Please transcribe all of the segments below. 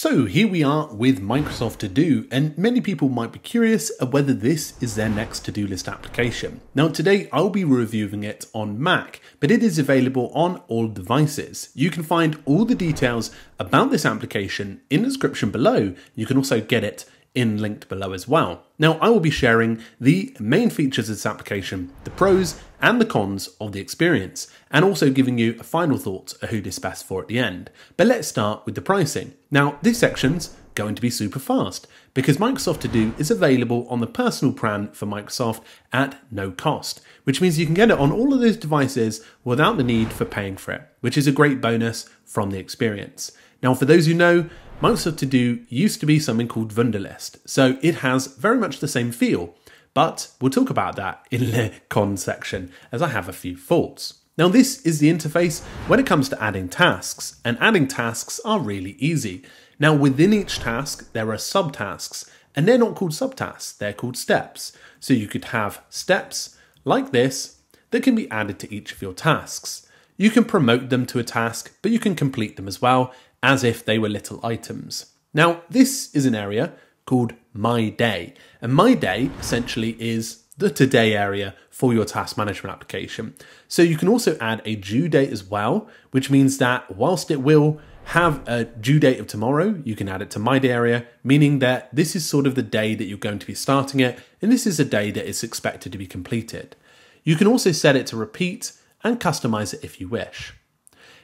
So here we are with Microsoft To Do, and many people might be curious of whether this is their next to-do list application. Now today I'll be reviewing it on Mac, but it is available on all devices. You can find all the details about this application in the description below. You can also get it in linked below as well. Now, I will be sharing the main features of this application, the pros and the cons of the experience, and also giving you a final thought of who this best for at the end. But let's start with the pricing. Now, this section's going to be super fast because Microsoft To Do is available on the personal plan for Microsoft at no cost, which means you can get it on all of those devices without the need for paying for it, which is a great bonus from the experience. Now, for those who know, Microsoft To Do used to be something called Wunderlist, so it has very much the same feel, but we'll talk about that in the con section as I have a few thoughts. Now, this is the interface when it comes to adding tasks, and adding tasks are really easy. Now, within each task, there are subtasks, and they're not called subtasks, they're called steps. So you could have steps like this that can be added to each of your tasks. You can promote them to a task, but you can complete them as well, as if they were little items. Now, this is an area called My Day, and My Day essentially is the today area for your task management application. So you can also add a due date as well, which means that whilst it will have a due date of tomorrow, you can add it to my day area, meaning that this is sort of the day that you're going to be starting it, and this is a day that is expected to be completed. You can also set it to repeat and customize it if you wish.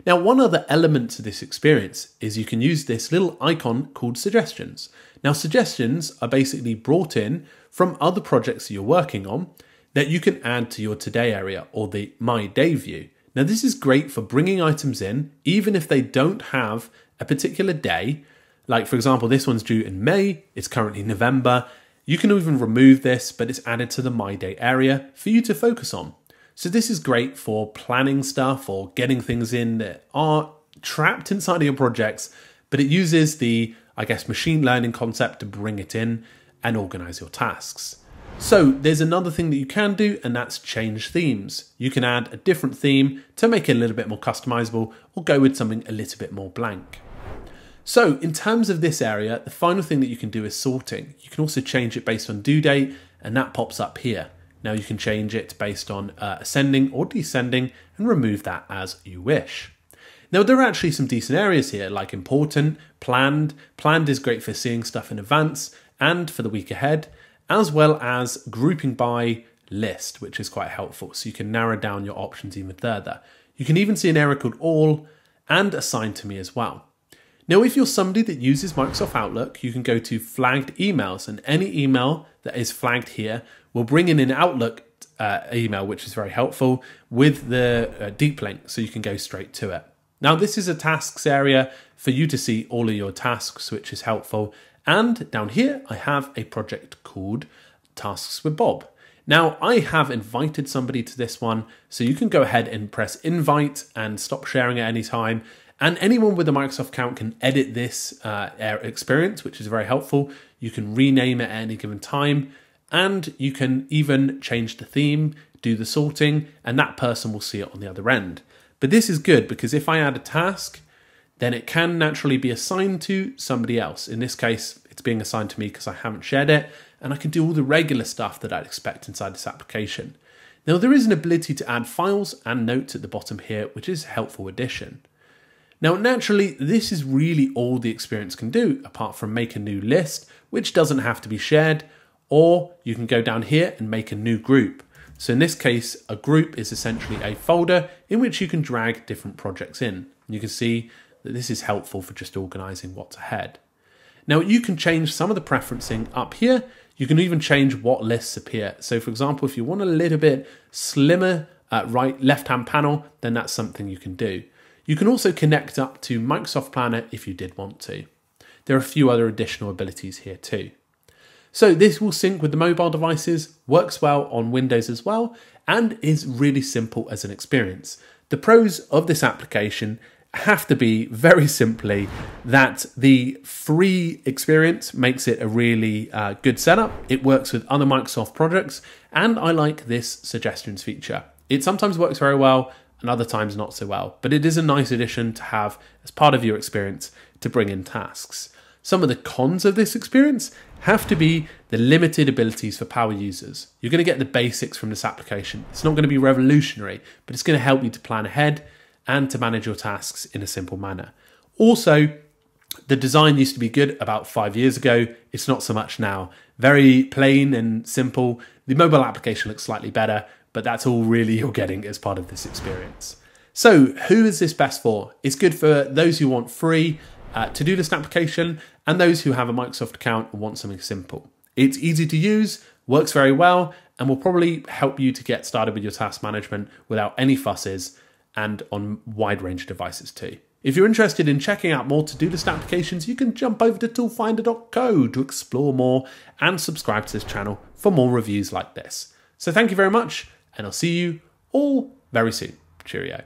Now, one other element to this experience is you can use this little icon called suggestions. Now, suggestions are basically brought in from other projects you're working on that you can add to your today area or the My Day view. Now, this is great for bringing items in, even if they don't have a particular day. Like, for example, this one's due in May, it's currently November. You can even remove this, but it's added to the My Day area for you to focus on. So this is great for planning stuff or getting things in that are trapped inside of your projects, but it uses the, I guess, machine learning concept to bring it in and organize your tasks. So there's another thing that you can do, and that's change themes. You can add a different theme to make it a little bit more customizable or go with something a little bit more blank. So in terms of this area, the final thing that you can do is sorting. You can also change it based on due date, and that pops up here. Now you can change it based on uh, ascending or descending and remove that as you wish. Now there are actually some decent areas here like important, planned. Planned is great for seeing stuff in advance and for the week ahead, as well as grouping by list, which is quite helpful. So you can narrow down your options even further. You can even see an area called all and assign to me as well. Now, if you're somebody that uses Microsoft Outlook, you can go to flagged emails, and any email that is flagged here will bring in an Outlook uh, email, which is very helpful, with the uh, deep link so you can go straight to it. Now, this is a tasks area for you to see all of your tasks, which is helpful. And down here, I have a project called Tasks with Bob. Now, I have invited somebody to this one, so you can go ahead and press invite and stop sharing at any time. And anyone with a Microsoft account can edit this uh, experience, which is very helpful. You can rename it at any given time, and you can even change the theme, do the sorting, and that person will see it on the other end. But this is good because if I add a task, then it can naturally be assigned to somebody else. In this case, it's being assigned to me because I haven't shared it, and I can do all the regular stuff that I'd expect inside this application. Now, there is an ability to add files and notes at the bottom here, which is a helpful addition. Now, naturally, this is really all the experience can do, apart from make a new list, which doesn't have to be shared, or you can go down here and make a new group. So in this case, a group is essentially a folder in which you can drag different projects in. You can see that this is helpful for just organizing what's ahead. Now you can change some of the preferencing up here. You can even change what lists appear. So for example, if you want a little bit slimmer uh, right left-hand panel, then that's something you can do. You can also connect up to Microsoft Planner if you did want to. There are a few other additional abilities here too. So this will sync with the mobile devices, works well on Windows as well, and is really simple as an experience. The pros of this application have to be very simply that the free experience makes it a really uh, good setup. It works with other Microsoft projects, and I like this suggestions feature. It sometimes works very well and other times not so well, but it is a nice addition to have as part of your experience to bring in tasks. Some of the cons of this experience have to be the limited abilities for power users. You're going to get the basics from this application. It's not going to be revolutionary, but it's going to help you to plan ahead and to manage your tasks in a simple manner. Also, the design used to be good about five years ago. It's not so much now. Very plain and simple. The mobile application looks slightly better, but that's all really you're getting as part of this experience. So, who is this best for? It's good for those who want free uh, to-do list application and those who have a Microsoft account and want something simple. It's easy to use, works very well, and will probably help you to get started with your task management without any fusses and on wide range of devices too. If you're interested in checking out more to-do list applications, you can jump over to toolfinder.co to explore more and subscribe to this channel for more reviews like this. So thank you very much, and I'll see you all very soon. Cheerio.